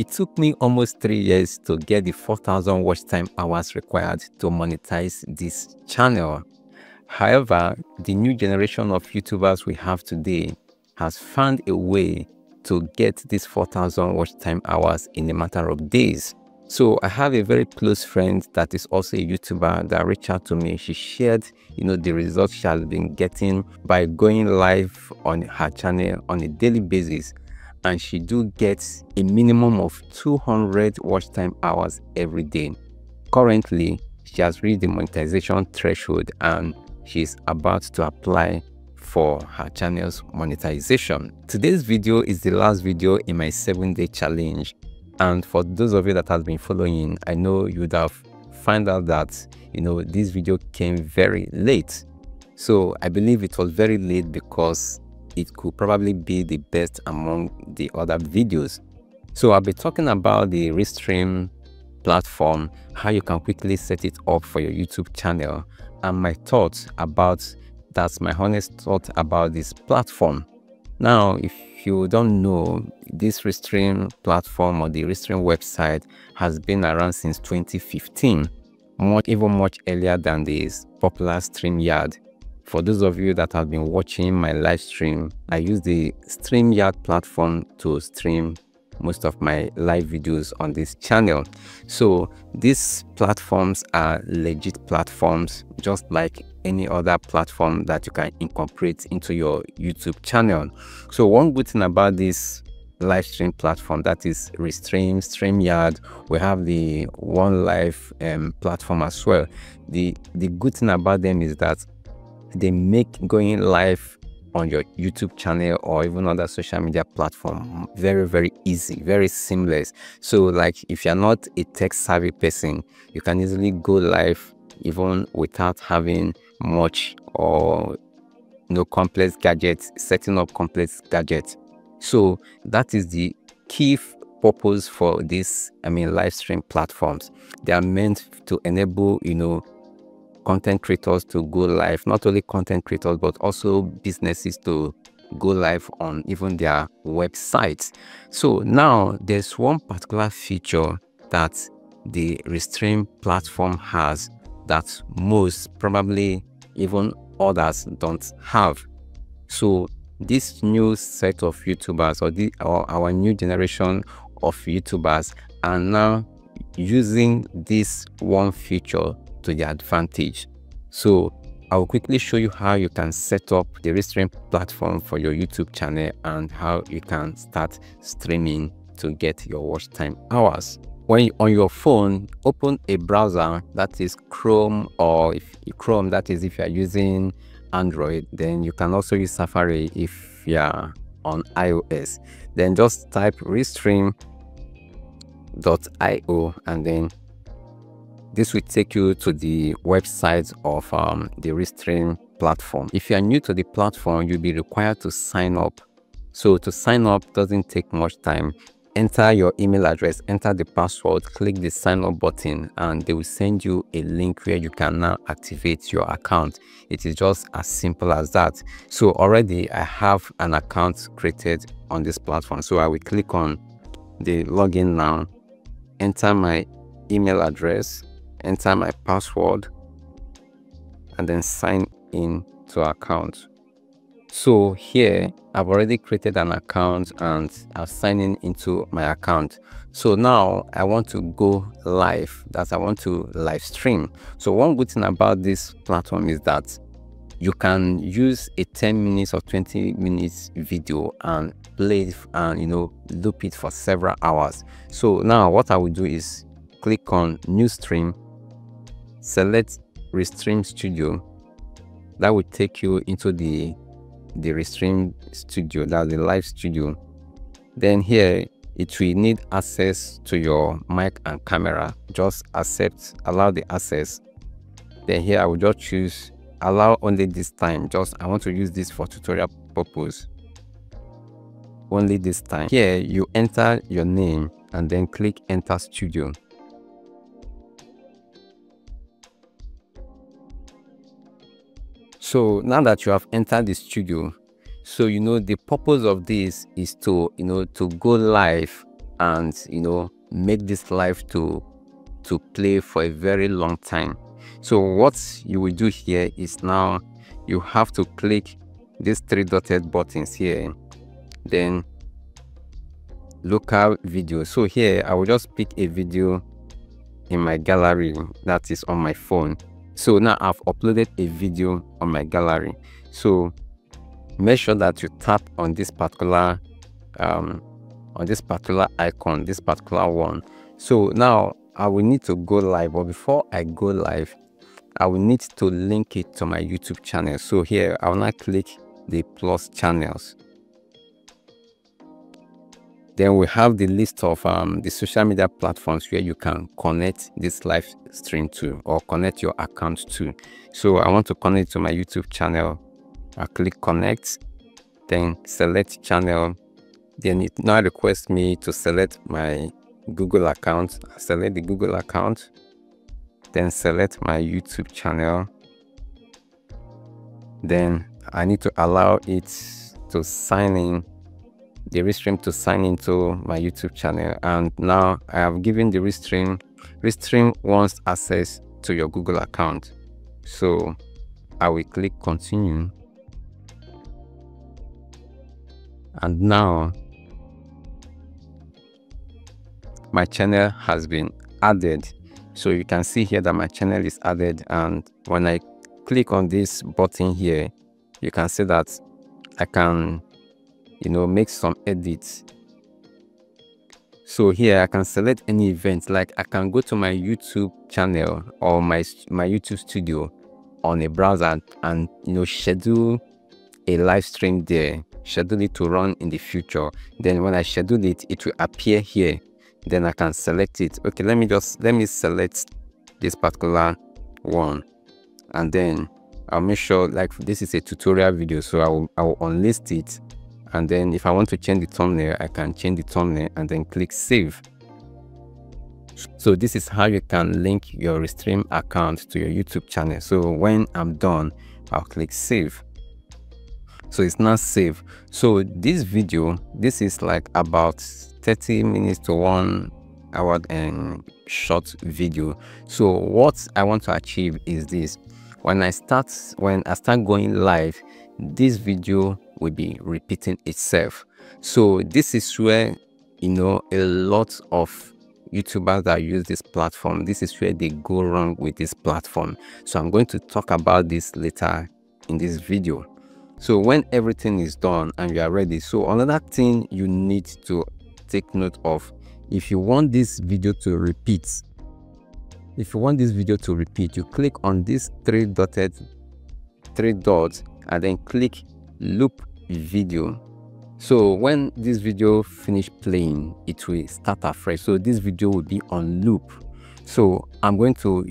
it took me almost three years to get the 4000 watch time hours required to monetize this channel. However, the new generation of YouTubers we have today has found a way to get these 4000 watch time hours in a matter of days. So I have a very close friend that is also a YouTuber that reached out to me. She shared, you know, the results she has been getting by going live on her channel on a daily basis. And she do get a minimum of 200 watch time hours every day. Currently, she has reached the monetization threshold and she's about to apply for her channel's monetization. Today's video is the last video in my 7-day challenge and for those of you that has been following i know you would have found out that you know this video came very late so i believe it was very late because it could probably be the best among the other videos so i'll be talking about the restream platform how you can quickly set it up for your youtube channel and my thoughts about that's my honest thought about this platform now if you don't know, this Restream platform or the Restream website has been around since 2015, much even much earlier than this popular StreamYard. For those of you that have been watching my live stream, I use the StreamYard platform to stream most of my live videos on this channel. So these platforms are legit platforms, just like any other platform that you can incorporate into your YouTube channel. So one good thing about this live stream platform that is Restream, StreamYard, we have the One Life um, platform as well. The the good thing about them is that they make going live on your YouTube channel or even other social media platform very very easy very seamless. So like if you're not a tech savvy person you can easily go live even without having much or know complex gadgets setting up complex gadgets. So that is the key purpose for this i mean live stream platforms. They are meant to enable you know content creators to go live not only content creators but also businesses to go live on even their websites. So now there's one particular feature that the restream platform has that most probably even others don't have. So this new set of youtubers or, the, or our new generation of youtubers are now using this one feature to their advantage. So I'll quickly show you how you can set up the Restream platform for your YouTube channel and how you can start streaming to get your watch time hours. When you, on your phone, open a browser that is Chrome or if Chrome, that is if you're using Android, then you can also use Safari if you're on iOS. Then just type restream.io and then this will take you to the website of um, the Restream platform. If you are new to the platform, you'll be required to sign up. So to sign up doesn't take much time. Enter your email address, enter the password, click the sign up button and they will send you a link where you can now activate your account. It is just as simple as that. So already I have an account created on this platform. So I will click on the login now, enter my email address, enter my password and then sign in to account. So here i've already created an account and i'm signing into my account. So now i want to go live. That i want to live stream. So one good thing about this platform is that you can use a 10 minutes or 20 minutes video and play it and you know loop it for several hours. So now what i will do is click on new stream select Restream Studio. That will take you into the the Restream Studio, that's the live studio. Then here it will need access to your mic and camera. Just accept, allow the access. Then here I will just choose allow only this time. Just I want to use this for tutorial purpose. Only this time. Here you enter your name and then click enter studio. So now that you have entered the studio, so you know the purpose of this is to you know to go live and you know make this live to to play for a very long time. So what you will do here is now you have to click these three dotted buttons here then local video. So here i will just pick a video in my gallery that is on my phone so now i've uploaded a video on my gallery. So make sure that you tap on this particular um, on this particular icon this particular one. So now i will need to go live but before i go live i will need to link it to my youtube channel. So here i will now click the plus channels then we have the list of um, the social media platforms where you can connect this live stream to or connect your account to so i want to connect to my youtube channel i click connect then select channel then it now requests me to select my Google account. I select the Google account, then select my YouTube channel. Then I need to allow it to sign in, the Restream to sign into my YouTube channel. And now I have given the Restream, Restream wants access to your Google account. So I will click continue. And now my channel has been added so you can see here that my channel is added and when i click on this button here you can see that i can you know make some edits so here i can select any event like i can go to my youtube channel or my my youtube studio on a browser and you know schedule a live stream there schedule it to run in the future then when i schedule it it will appear here then I can select it. Okay, let me just, let me select this particular one and then I'll make sure like this is a tutorial video. So I will, I will unlist it. And then if I want to change the thumbnail, I can change the thumbnail and then click save. So this is how you can link your Restream account to your YouTube channel. So when I'm done, I'll click save. So it's not saved. So this video, this is like about 30 minutes to one hour and short video so what i want to achieve is this when i start when i start going live this video will be repeating itself. So this is where you know a lot of youtubers that use this platform this is where they go wrong with this platform. So i'm going to talk about this later in this video. So when everything is done and you are ready so another thing you need to take note of if you want this video to repeat if you want this video to repeat you click on this three dotted three dots and then click loop video. So when this video finish playing it will start afresh. So this video will be on loop. So i'm going to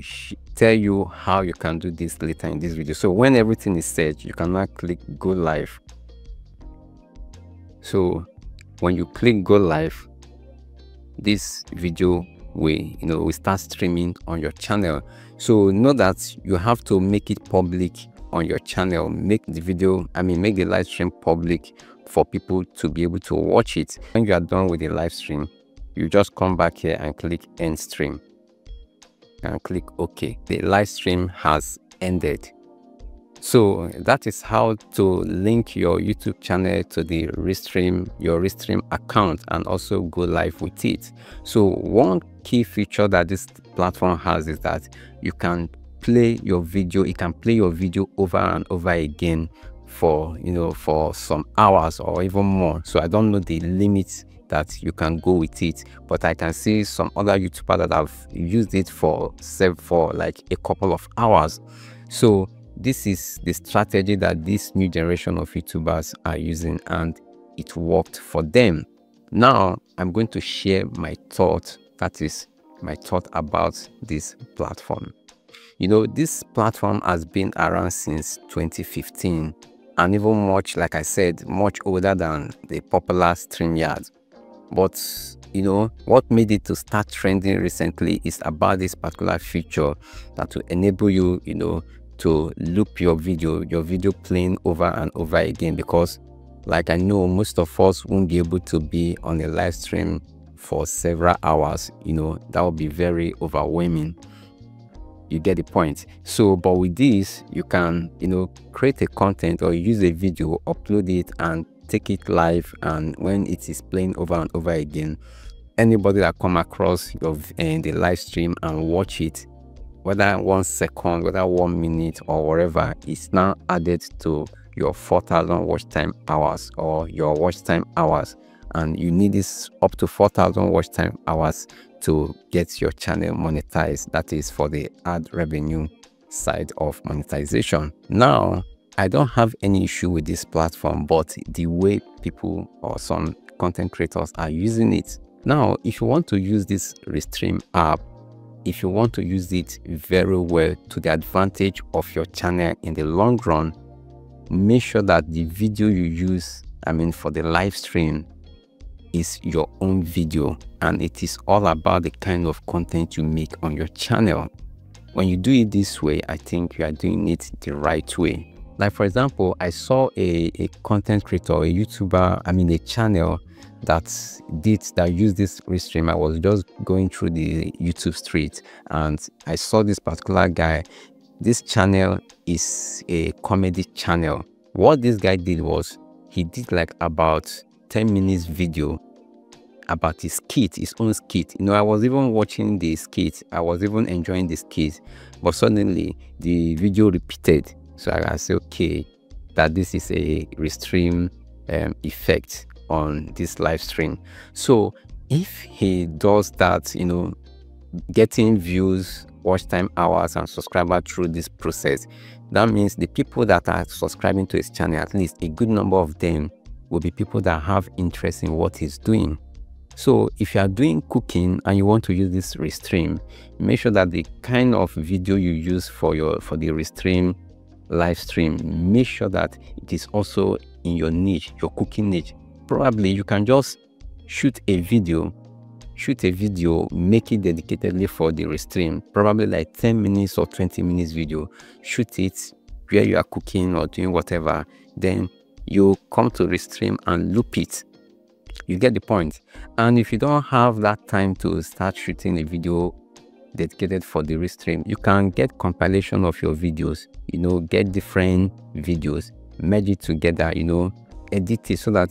tell you how you can do this later in this video. So when everything is set you can now click go live. So when you click go live this video will you know will start streaming on your channel. So know that you have to make it public on your channel make the video i mean make the live stream public for people to be able to watch it. When you are done with the live stream you just come back here and click end stream and click ok. The live stream has ended. So that is how to link your YouTube channel to the Restream, your Restream account and also go live with it. So one key feature that this platform has is that you can play your video, it can play your video over and over again for, you know, for some hours or even more. So I don't know the limits that you can go with it but i can see some other youtubers that have used it for save for like a couple of hours so this is the strategy that this new generation of YouTubers are using and it worked for them. Now I'm going to share my thought, that is my thought about this platform. You know, this platform has been around since 2015 and even much, like I said, much older than the popular StreamYard. But you know what made it to start trending recently is about this particular feature that will enable you you know to loop your video, your video playing over and over again because like I know most of us won't be able to be on a live stream for several hours you know that would be very overwhelming you get the point. So but with this you can you know create a content or use a video upload it and take it live and when it is playing over and over again anybody that come across your uh, the live stream and watch it whether one second whether one minute or whatever is now added to your 4000 watch time hours or your watch time hours and you need this up to 4000 watch time hours to get your channel monetized. That is for the ad revenue side of monetization. Now i don't have any issue with this platform but the way people or some content creators are using it. Now if you want to use this restream app if you want to use it very well to the advantage of your channel in the long run make sure that the video you use i mean for the live stream is your own video and it is all about the kind of content you make on your channel. When you do it this way i think you are doing it the right way. Like for example i saw a, a content creator a youtuber i mean a channel that did that used this restream. I was just going through the youtube street and i saw this particular guy. This channel is a comedy channel. What this guy did was he did like about 10 minutes video about his skit his own skit. You know i was even watching the skit. I was even enjoying the skit. But suddenly the video repeated. So i said okay that this is a restream um, effect on this live stream. So if he does that you know getting views watch time hours and subscriber through this process that means the people that are subscribing to his channel at least a good number of them will be people that have interest in what he's doing. So if you are doing cooking and you want to use this restream make sure that the kind of video you use for your for the restream live stream make sure that it is also in your niche your cooking niche. Probably you can just shoot a video shoot a video make it dedicatedly for the restream. Probably like 10 minutes or 20 minutes video. Shoot it where you are cooking or doing whatever. Then you come to restream and loop it you get the point. and if you don't have that time to start shooting a video dedicated for the restream you can get compilation of your videos you know get different videos merge it together you know edit it so that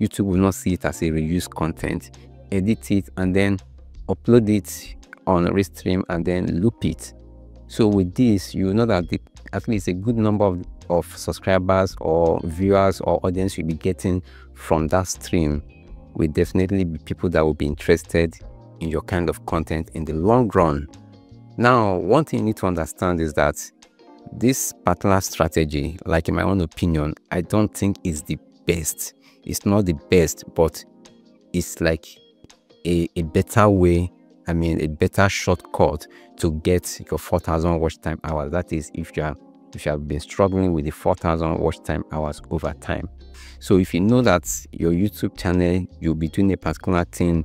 YouTube will not see it as a reused content. Edit it and then upload it on Restream and then loop it. So with this, you know that the, at least a good number of, of subscribers or viewers or audience you'll be getting from that stream will definitely be people that will be interested in your kind of content in the long run. Now, one thing you need to understand is that this particular strategy, like in my own opinion, I don't think is the best it's not the best, but it's like a, a better way, I mean, a better shortcut to get your 4,000 watch time hours. That is, if you are if you have been struggling with the 4,000 watch time hours over time. So if you know that your YouTube channel, you'll be doing a particular thing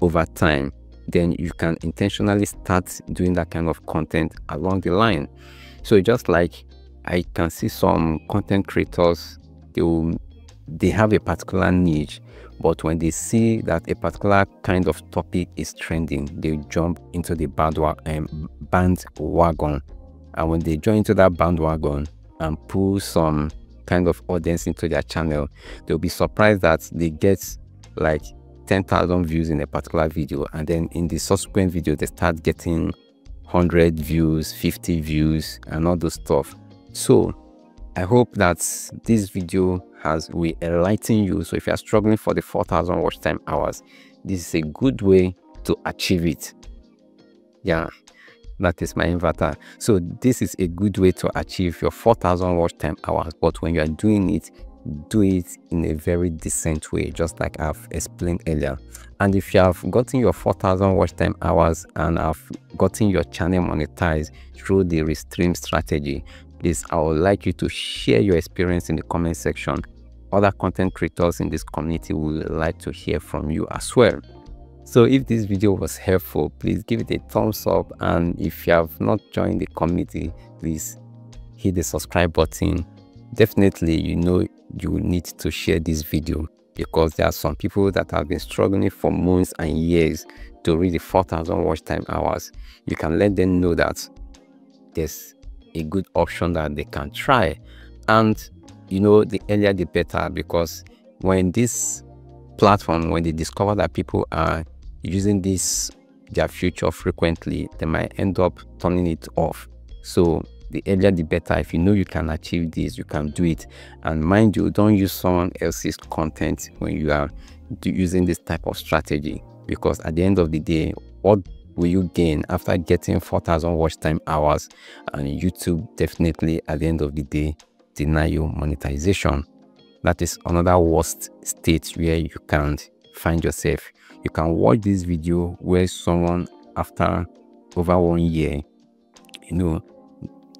over time, then you can intentionally start doing that kind of content along the line. So just like I can see some content creators, they will they have a particular niche but when they see that a particular kind of topic is trending they jump into the um, bandwagon and when they join into that bandwagon and pull some kind of audience into their channel they'll be surprised that they get like 10,000 views in a particular video and then in the subsequent video they start getting 100 views 50 views and all those stuff so i hope that this video has we enlighten you. So if you are struggling for the 4000 watch time hours, this is a good way to achieve it. Yeah, that is my inverter. So this is a good way to achieve your 4000 watch time hours. But when you are doing it, do it in a very decent way, just like I've explained earlier. And if you have gotten your 4000 watch time hours and have gotten your channel monetized through the restream strategy, please, I would like you to share your experience in the comment section other content creators in this community would like to hear from you as well. So if this video was helpful, please give it a thumbs up. And if you have not joined the community, please hit the subscribe button. Definitely, you know you need to share this video because there are some people that have been struggling for months and years to reach the 4000 watch time hours. You can let them know that there's a good option that they can try. And you know the earlier the better because when this platform when they discover that people are using this their future frequently they might end up turning it off. So the earlier the better. If you know you can achieve this you can do it. And mind you don't use someone else's content when you are using this type of strategy. Because at the end of the day what will you gain after getting 4000 watch time hours? And youtube definitely at the end of the day deny you monetization. That is another worst state where you can find yourself you can watch this video where someone after over one year you know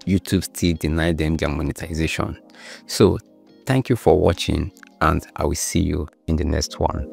YouTube still deny them their monetization. So thank you for watching and I will see you in the next one.